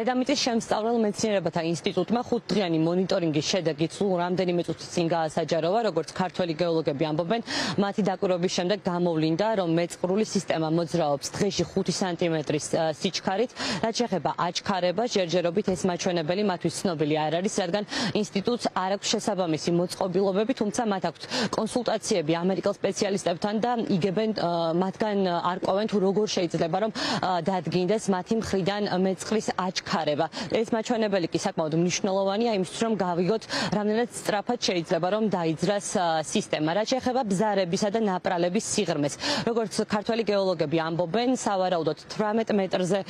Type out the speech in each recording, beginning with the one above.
დედამიწის შემსწავლელ მეცნიერებათა ინსტიტუტმა ხუთდღიანი მონიტორინგის შედეგით სულ რამდენიმე წუთის წინ გაასაჯაროვა, როგორც ქართველი გეოლოგები ამბობენ, მათი დაკვირვების შემდეგ გამოვლინდა, რომ მეწყრული სისტემა მოძრაობს დღეში 5 სანტიმეტრის სიჩქარით, რაც შეეხება აჩქარება, ჯერჯერობით ეს მაჩვენებელი მათთვის ცნობილი არ არის, რადგან ინსტიტუტს არ აქვს შესაბამისი მოწყობილობები, თუმცა მათ აქვს კონსულტაციები ამერიკელ სპეციალისტებთან და იგებენ მათგან არ ყვავენ თუ როგორ შეიძლება რომ დადგინდეს მათი მხრიდან მეწყრის აჩქარება. ეს მაჩვენებელი კი საკმაოდ მნიშვნელოვანია იმისთვის რომ გავიგოთ რამდენად სწრაფად შეიძლება რომ დაიძრას სისტემა. რაც შეეხება ბზარებისა და ნაპრალების სიღრმეს. როგორც ქართველი გეოლოგები ამბობენ, სავარაუდოდ 18 მეტრზე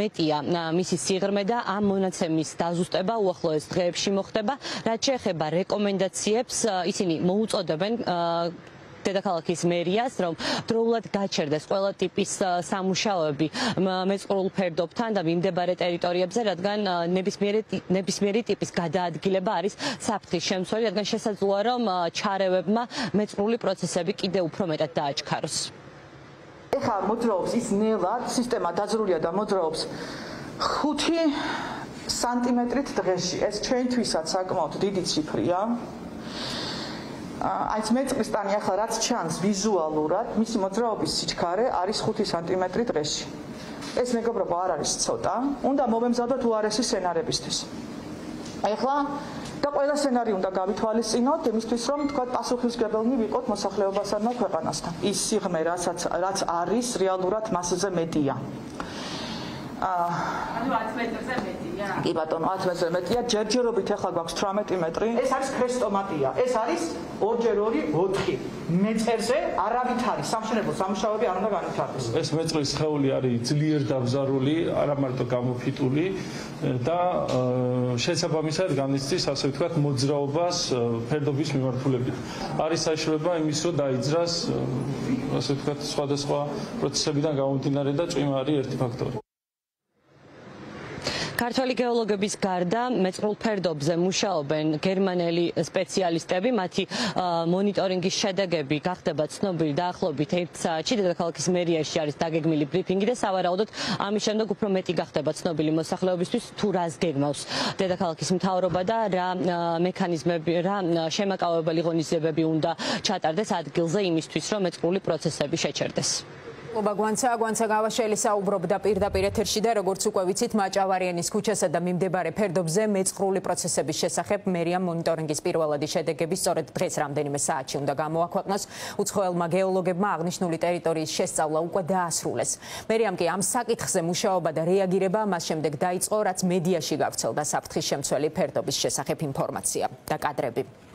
მეტია მისი სიღრმე და ამ მონაცემის დაზუსტება უახლოეს დღეებში მოხდება. რაც შეეხება რეკომენდაციებს, ისინი მოუწოდებენ დედაქალაქის მერიას, რომ დროულად გაჩერდეს ყველა ტიპის სამუშაოები მეწყრულ ფერდობთან და მიმდებარე ტერიტორიებზე, რადგან ნებისმიერი ნებისმიერი ტიპის გადაადგილება არის საფრთხის შემცველი, რადგან შესაძლოა რომ ჩარევებმა მეწყრული პროცესები კიდევ უფრო მეტად დააჩქაროს. ეხლა მოძრაობს ის ნელად, სისტემა დაძრულია და მოძრაობს 5 სანტიმეტრით დღეში. ეს ჩვენთვისაც საკმაოდ დიდი ციფრია. აიც მეწყრისტანი ახლა რაც ჩანს ვიზუალურად, მისი მოძრაობის სიჩქარე არის 5 სანტიმეტრი დღეში. ეს მეგობრებო არ არის ცოტა, უნდა მომემზადოთ უარესი სცენარებისთვის. ახლა და ყველა სცენარი უნდა გავითვალისწინოთ იმისთვის რომ თქვა პასუხისგებელნი ვიყოთ მოსახლეობასთან და ქვეყანასთან. ის სიღრმე რასაც რაც არის რეალურად მასზე მეტია. ანუ 10 მეტრზე მეტია. კი ბატონო, 10 მეტრზე მეტია. ჯერჯერობით ახლა გვაქვს 18 მეტრი. ეს არის ქრესტომატია. ეს არის 2 2 4 მეტრზე არავით არის. სამშენებლო სამუშაოები არ უნდა განვითარდეს. ეს მეტრის ხეული არის ძლიერ დაბზარული, არა მარტო გამოფიტული და შესაბამისად განიცდის ასე ვთქვათ მოძრაობას ფერდობის მიმართულებით. არის საშუალება იმის, რომ დაიძრას ასე ვთქვათ სხვადასხვა პროცესებიდან გამომდინარე და წვიმა არის ერთი ფაქტორი. ქართველი გეოლოგების გარდა მეწყრულ ფერდობზე მუშაობენ გერმანელი სპეციალისტები, მათი მონიტორინგის შედეგები გახდება ცნობილი დაახლოებით 1 საათში. დედაქალაქის მერიაში არის დაგეგმილი ბრიფინგი და სავარაუდოდ ამის შემდეგ უფრო მეტი გახდება ცნობილი მოსახლეობისთვის თუ რას გეგმავს დედაქალაქის მთავრობა და რა მექანიზმები, რა შემაკავებელი ღონისძიებები უნდა ჩატარდეს ადგილზე იმისთვის, რომ მეწყრული პროცესები შეჩერდეს. ობა გვანცა გვანცა გავაშელი საუბრობდა პირდაპირ ეთერში და როგორც უკვე ვიცით მაჭავარიანის ქუჩასა და მიმდებარე ფერდობზე მეწყრული პროცესების შესახებ მერიამ მონიტორინგის პირველადი შედეგები სწორედ დღეს რამდენიმე საათში უნდა გამოაქვეყნოს. უცხოელმა გეოლოგებმა აღნიშნული ტერიტორიის შესწავლა უკვე დაასრულეს. მერიამ კი ამ საკითხზე მუშაობა და რეაგირება მას შემდეგ დაიწყო რაც მედიაში გავრცელდა საფრთხის შემცველი ფერდობის შესახებ ინფორმაცია და კადრები